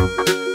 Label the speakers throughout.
Speaker 1: you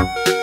Speaker 1: Thank you.